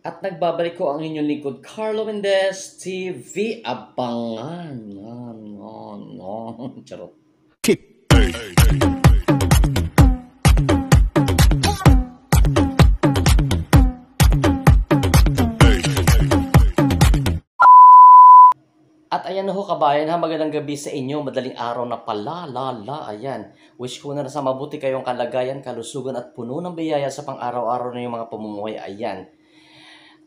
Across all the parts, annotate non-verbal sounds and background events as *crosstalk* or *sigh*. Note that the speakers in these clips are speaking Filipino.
At nagbabalik ko ang inyong lingkod, Carlo Mendez TV. Abangan. No, no, no. Charot. At ayan na ho kabayan ha, magandang gabi sa inyo, madaling araw na pala, la, la, ayan. Wish ko na sa mabuti kayong kalagayan, kalusugan at puno ng biyaya sa pang-araw-araw na yung mga pamumuhay, ayan.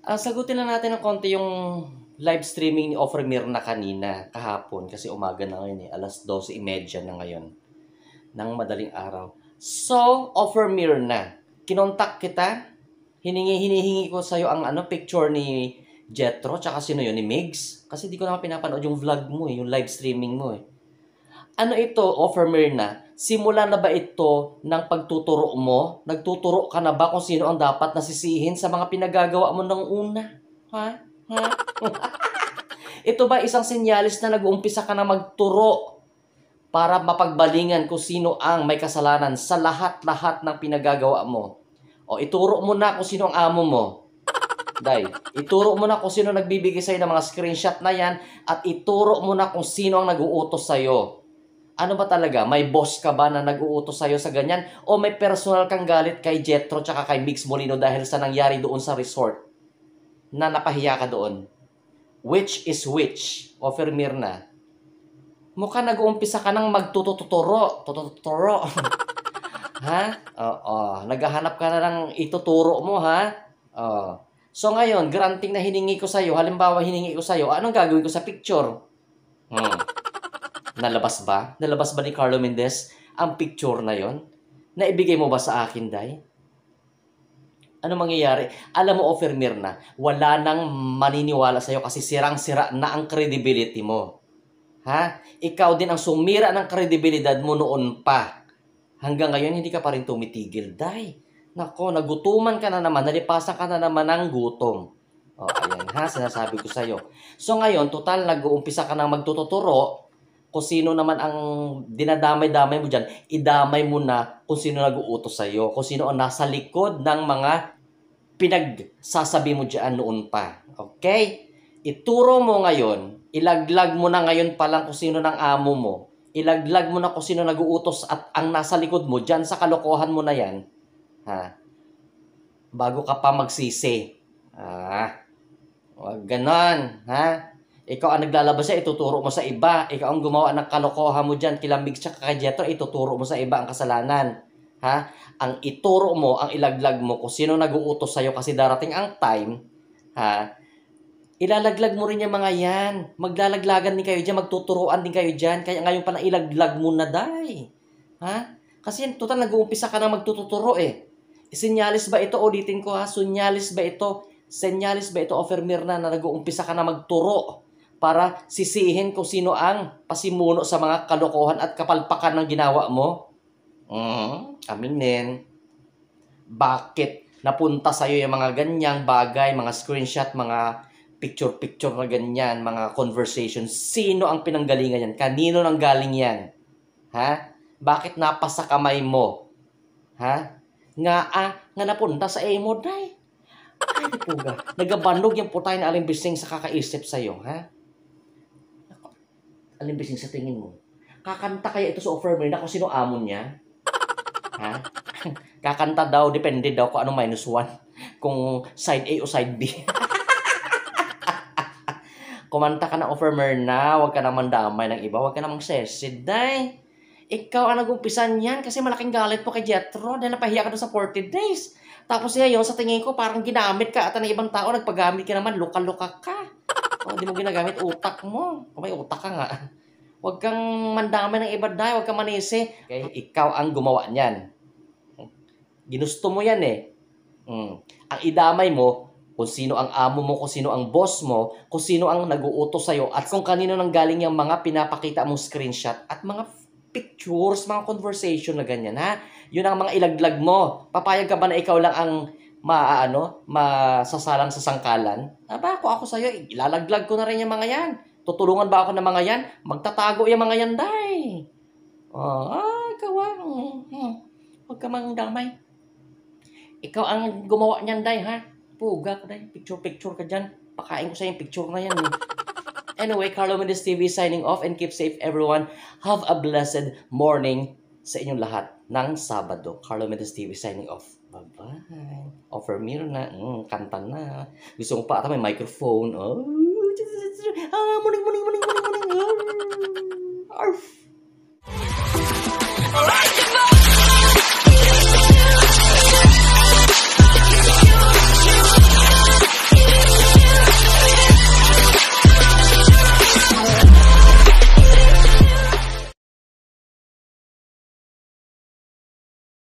Ah, sagutin na natin ng konti yung live streaming ni Offer Mirna kanina, kahapon, kasi umaga na ngayon eh, alas 12.30 na ngayon, ng madaling araw. So, Offer Mirna, kinontak kita, hiningi, hinihingi ko sa'yo ang ano, picture ni Jetro, tsaka sino yun, ni Migs? Kasi di ko naman pinapanood yung vlog mo eh, yung live streaming mo eh. Ano ito, Offer Mirna? Simula na ba ito ng pagtuturo mo? Nagtuturo ka na ba kung sino ang dapat nasisihin sa mga pinagagawa mo ng una? Ha? Ha? *laughs* ito ba isang senyalis na nag-uumpisa ka na magturo para mapagbalingan kung sino ang may kasalanan sa lahat-lahat ng pinagagawa mo? O ituro mo na kung sino ang amo mo. Day, ituro mo na kung sino nagbibigay sa'yo ng mga screenshot na yan at ituro mo na kung sino ang nag-uutos sa'yo. Ano ba talaga? May boss ka ba na nag-uutos sa'yo sa ganyan? O may personal kang galit kay Jetro tsaka kay Mix Molino dahil sa nangyari doon sa resort na napahiya ka doon? Which is which? Offer Mirna. Mukha nag-uumpisa ka ng magtututuro. Tututuro. *laughs* ha? Oo. Naghahanap ka na ng ituturo mo, ha? Oo. So ngayon, granting na hiningi ko sa'yo, halimbawa hiningi ko sa'yo, anong gagawin ko sa picture? Hmm. Nalabas ba? Nalabas ba ni Carlo Mendez ang picture na yon? Naibigay mo ba sa akin, Day? Ano mangyayari? Alam mo, Offer Mirna, wala nang maniniwala sa'yo kasi sirang-sira na ang credibility mo. Ha? Ikaw din ang sumira ng kredibilidad mo noon pa. Hanggang ngayon, hindi ka pa rin tumitigil, Day. Nako, nagutuman ka na naman, nalipasan ka na naman ng gutom. O, ayan ha, sinasabi ko sa'yo. So ngayon, total, nag-uumpisa ka nang magtututuro, kung sino naman ang dinadamay-damay mo dyan, idamay mo na kung sino nag-uutos sa'yo, kung sino ang nasa likod ng mga pinagsasabi mo dyan noon pa. Okay? Ituro mo ngayon, ilaglag mo na ngayon pa lang kung sino ng amo mo, ilaglag mo na kung sino nag-uutos at ang nasa likod mo, dyan sa kalokohan mo na yan, ha? Bago ka pa magsisi. Ah, wag ganon, ha? Ikaw ang naglalabas siya, ituturo mo sa iba. Ikaw ang gumawa ng kalokohan mo dyan, kilamig siya kay ituturo mo sa iba ang kasalanan. Ha? Ang ituro mo, ang ilaglag mo, kung sino nag-uutos sa'yo kasi darating ang time, ha? Ilalaglag mo rin yung mga yan. Maglalaglagan din kayo dyan, magtuturoan din kayo dyan. Kaya ngayon pa na ilaglag mo na, day. Ha? Kasi total nag-uumpisa ka na magtuturo eh. Sinyalis ba ito? Ulitin ko ha. Sunyalis ba ito? Senyalis ba ito? Offer Mirna na nag-uumpisa ka na magturo para sisihin kung sino ang pasimuno sa mga kalokohan at kapalpakan ng ginawa mo? Mm, aminin. Bakit napunta sa'yo yung mga ganyang bagay, mga screenshot, mga picture-picture na ganyan, mga conversation? Sino ang pinanggalingan yan? Kanino nang galing yan? Ha? Bakit napasa kamay mo? Ha? Nga ah, nga napunta sa emo, day. Ay, po ga. Nagabandog yung putay na alimbising sa kakaisip sa'yo, ha? Alimbising sa tingin mo. Kakanta kaya ito sa offer mo na kung sino amon niya? Ha? *laughs* Kakanta daw, depende daw kung ano minus one. *laughs* Kung side A o side B. *laughs* Kumanta ka ng offer na, huwag ka naman damay ng iba, huwag ka namang sesid, day. Ikaw ang nag-umpisan yan kasi malaking galit po kay Jetro dahil napahiya ka doon sa 40 days. Tapos ngayon, sa tingin ko, parang ginamit ka at ng ibang tao, nagpagamit ka naman, luka-luka ka. O, hindi mo ginagamit utak mo. Kung may utak ka nga. Huwag kang mandamay ng iba dahil, huwag kang manisi. Okay? Ikaw ang gumawa niyan. Ginusto mo yan eh. Mm. Ang idamay mo, kung sino ang amo mo, kung sino ang boss mo, kung sino ang nag-uutos sa'yo, at kung kanino nang galing yung mga pinapakita mong screenshot at mga pictures, mga conversation na ganyan, ha? Yun ang mga ilaglag mo. Papayag ka ba na ikaw lang ang maano, masasalang sa sangkalan? Aba, ako ako sa'yo, ilalaglag ko na rin yung mga yan. Tutulungan ba ako ng mga yan? Magtatago yung mga yan, day. Oh, ah, ikaw ah. Hmm, hmm. Huwag ka mang damay. Ikaw ang gumawa niyan, day, ha? Puga ka na Picture-picture ka dyan. Pakain ko sa yung picture na yan. Eh. Anyway, Carlo Mendes TV signing off and keep safe everyone. Have a blessed morning sa inyong lahat ng Sabado. Carlo Mendes TV signing off. Bye-bye. Offer mirror na. Mm, kanta na. Gusto mo pa ata may microphone. Oh, ah, muning, muning, muning, muning.